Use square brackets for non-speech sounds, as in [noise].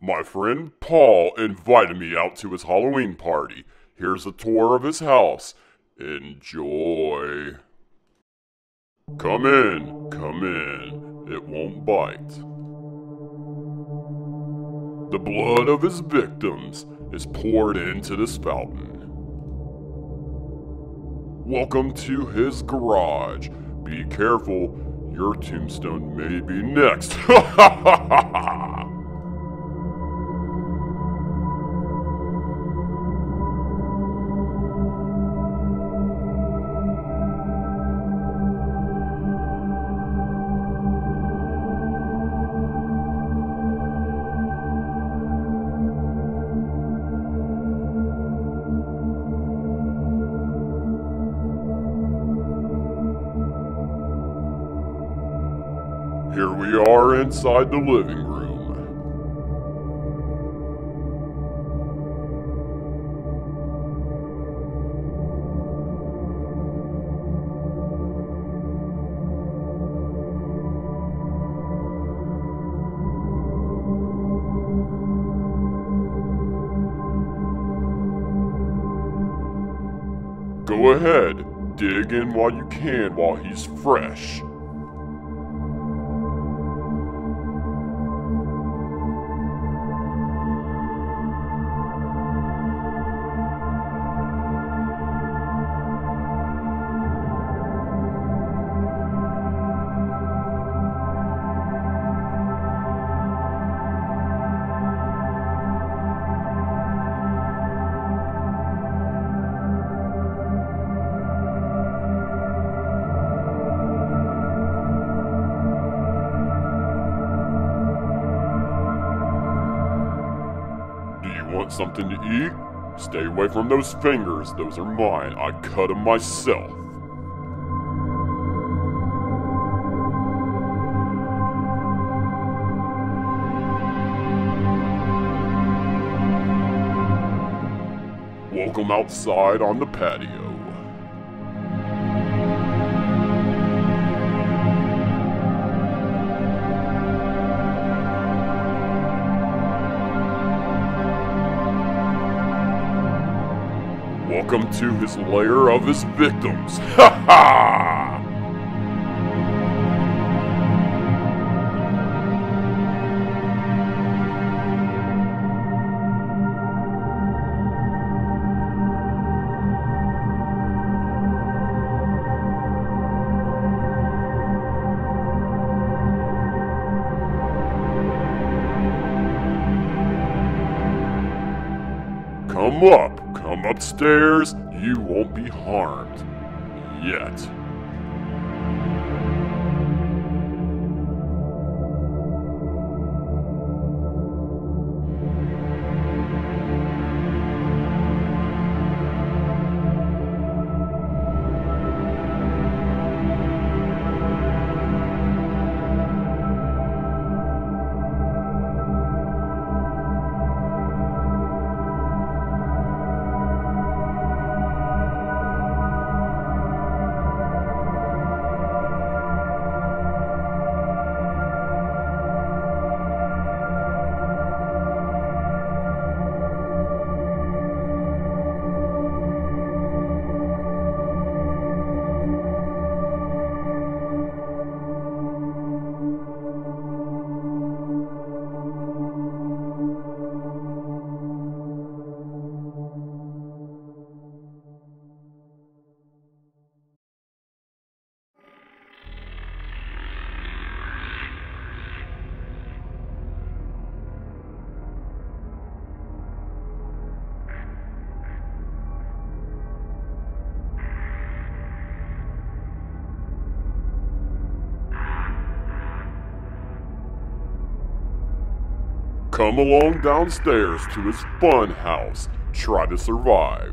My friend Paul invited me out to his Halloween party. Here's a tour of his house. Enjoy. Come in, come in. It won't bite. The blood of his victims is poured into this fountain. Welcome to his garage. Be careful, your tombstone may be next. [laughs] Here we are inside the living room. Go ahead, dig in while you can while he's fresh. Want something to eat? Stay away from those fingers. Those are mine. I cut them myself. Welcome outside on the patio. Welcome to his lair of his victims. [laughs] Ha ha! Come up, come upstairs. You won't be harmed. Yet. Come along downstairs to his fun house. Try to survive.